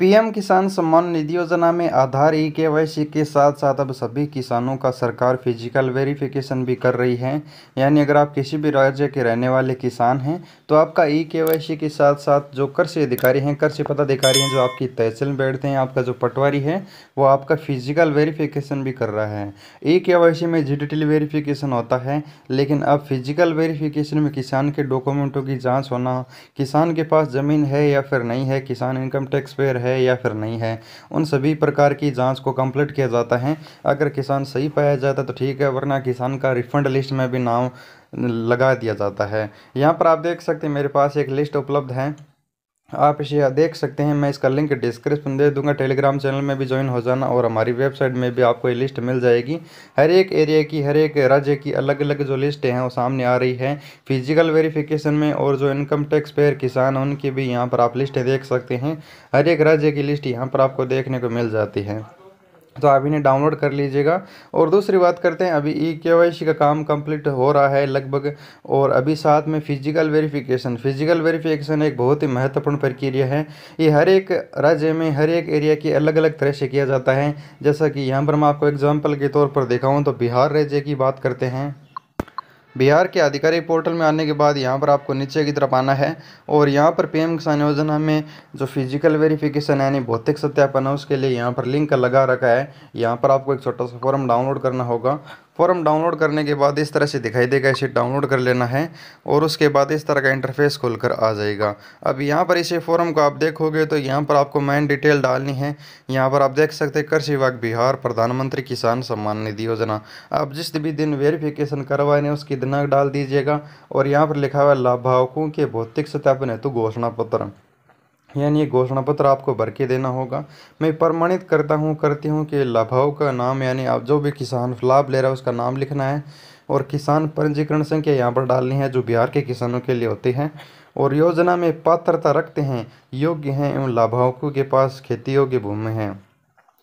PM किसान सम्मान निधि योजना में आधार ई केवाईसी के साथ साथ अब सभी किसानों का सरकार फ़िज़िकल वेरिफिकेशन भी कर रही है। यानी अगर आप किसी भी राज्य के रहने वाले किसान हैं तो आपका ई केवाईसी के साथ साथ जो कृषि अधिकारी हैं, कृषि पदाधिकारी हैं, जो आपकी तहसील में बैठते हैं, आपका जो पटवारी है, वो आपका फ़िज़िकल वेरिफिकेशन भी कर रहा है। ई के में डिजिटल वेरिफिकेशन होता है, लेकिन अब फ़िज़िकल वेरिफिकेशन में किसान के डॉक्यूमेंटों की जाँच होना, किसान के पास ज़मीन है या फिर नहीं है, किसान इनकम टैक्स पेयर है है या फिर नहीं है, उन सभी प्रकार की जाँच को कंप्लीट किया जाता है। अगर किसान सही पाया जाता तो ठीक है, वरना किसान का रिफंड लिस्ट में भी नाम लगा दिया जाता है। यहाँ पर आप देख सकते हैं, मेरे पास एक लिस्ट उपलब्ध है। आप इसे देख सकते हैं, मैं इसका लिंक डिस्क्रिप्शन दे दूँगा। टेलीग्राम चैनल में भी ज्वाइन हो जाना और हमारी वेबसाइट में भी आपको ये लिस्ट मिल जाएगी। हर एक एरिया की, हर एक राज्य की अलग अलग जो लिस्ट हैं, वो सामने आ रही है। फ़िज़िकल वेरिफिकेशन में और जो इनकम टैक्स पेयर किसान उनकी भी यहाँ पर आप लिस्ट देख सकते हैं। हर एक राज्य की लिस्ट यहाँ पर आपको देखने को मिल जाती है। तो आप इन्हें डाउनलोड कर लीजिएगा। और दूसरी बात करते हैं, अभी ई के का काम कंप्लीट हो रहा है लगभग, और अभी साथ में फ़िज़िकल वेरिफिकेशन फ़िज़िकल वेरिफिकेशन एक बहुत ही महत्वपूर्ण प्रक्रिया है। ये हर एक राज्य में, हर एक एरिया की अलग अलग तरह से किया जाता है। जैसा कि यहाँ पर मैं आपको एग्ज़ाम्पल के तौर पर दिखाऊँ तो बिहार राज्य की बात करते हैं। बिहार के आधिकारिक पोर्टल में आने के बाद यहाँ पर आपको नीचे की तरफ़ आना है और यहाँ पर पीएम किसान योजना में जो फ़िज़िकल वेरिफिकेशन यानी भौतिक सत्यापन है, उसके लिए यहाँ पर लिंक लगा रखा है। यहाँ पर आपको एक छोटा सा फॉर्म डाउनलोड करना होगा। फॉर्म डाउनलोड करने के बाद इस तरह से दिखाई देगा, इसे डाउनलोड कर लेना है और उसके बाद इस तरह का इंटरफेस खुलकर आ जाएगा। अब यहाँ पर इसे फॉर्म को आप देखोगे तो यहाँ पर आपको मेन डिटेल डालनी है। यहाँ पर आप देख सकते हैं कृषि विभाग बिहार, प्रधानमंत्री किसान सम्मान निधि योजना। आप जिस भी दिन वेरिफिकेशन करवाने उसकी दिनांक डाल दीजिएगा और यहाँ पर लिखा हुआ लाभावकों के भौतिक सत्यापन हेतु घोषणा पत्र। यानी ये घोषणा पत्र आपको भर के देना होगा। मैं प्रमाणित करता हूँ, करती हूँ कि लाभाओं का नाम, यानी आप जो भी किसान लाभ ले रहा है, उसका नाम लिखना है और किसान पंजीकरण संख्या यहाँ पर डालनी है, जो बिहार के किसानों के लिए होती है। और योजना में पात्रता रखते हैं, योग्य हैं एवं लाभाओं के पास खेती योग्य भूमि है।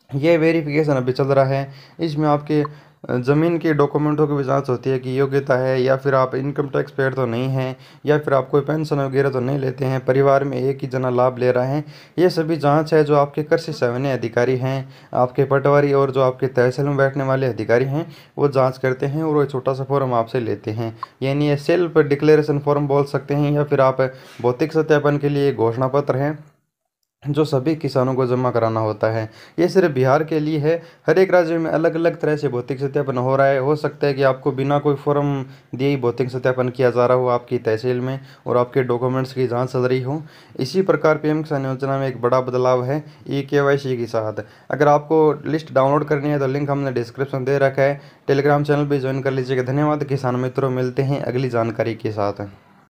यह वेरिफिकेशन अभी चल रहा है। इसमें आपके ज़मीन के डॉक्यूमेंटों की भी जाँच होती है कि योग्यता है या फिर आप इनकम टैक्स पेयर तो नहीं हैं या फिर आप कोई पेंशन वगैरह तो नहीं लेते हैं, परिवार में एक ही जना लाभ ले रहा है, ये सभी जाँच है जो आपके कृषि सेवन्य अधिकारी हैं, आपके पटवारी और जो आपके तहसील में बैठने वाले अधिकारी हैं, वो जाँच करते हैं और वो छोटा सा फॉर्म आपसे लेते हैं। यानी ये सेल्फ डिक्लेरेशन फॉर्म बोल सकते हैं या फिर आप भौतिक सत्यापन के लिए घोषणा पत्र हैं। जो सभी किसानों को जमा कराना होता है। ये सिर्फ़ बिहार के लिए है। हर एक राज्य में अलग अलग तरह से भौतिक सत्यापन हो रहा है। हो सकता है कि आपको बिना कोई फॉर्म दिए ही भौतिक सत्यापन किया जा रहा हो आपकी तहसील में और आपके डॉक्यूमेंट्स की जाँच चल रही हो। इसी प्रकार पीएम किसान योजना में एक बड़ा बदलाव है ई के के साथ। अगर आपको लिस्ट डाउनलोड करनी है तो लिंक हमने डिस्क्रिप्शन दे रखा है। टेलीग्राम चैनल भी ज्वाइन कर लीजिएगा। धन्यवाद। किसान मित्रों, मिलते हैं अगली जानकारी के साथ।